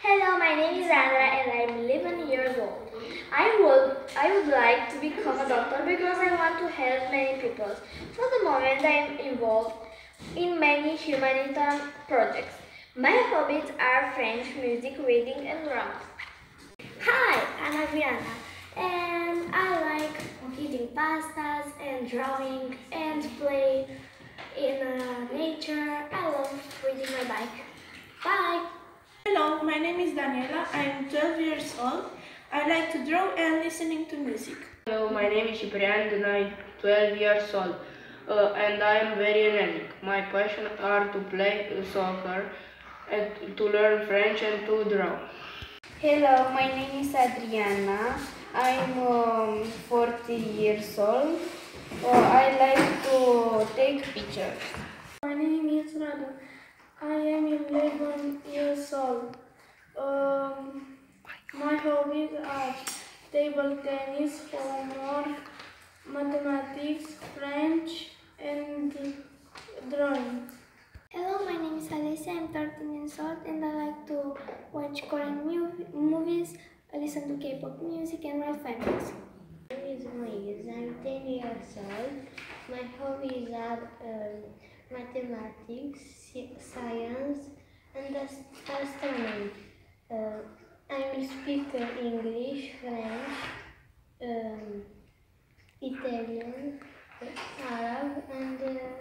Hello, my name is Anna and I'm 11 years old. I would, I would like to become a doctor because I want to help many people. For the moment, I'm involved in many humanitarian projects. My hobbies are French, music, reading, and drama. Hi, I'm Adriana, and I like eating pastas and drawing and play in uh, nature. I love riding my bike. Bye! Hello, my name is Daniela. I'm 12 years old. I like to draw and listening to music. Hello, my name is Ciprian and I'm 12 years old uh, and I am very energetic. My passions are to play soccer, and to learn French and to draw. Hello, my name is Adriana. I'm um, 40 years old. Uh, I like to take pictures. My name is Radu. I am 11 years old. Um, my table tennis, homework, mathematics, French, and drawing. Hello, my name is Alicia. I'm 13 years old and I like to watch Korean movies, listen to K-pop music, and write fanfics. My name is Moise. I'm 10 years old. My hobbies are um, mathematics, science, and astronomy. I speak English, French, um, Italian, Arab, and uh,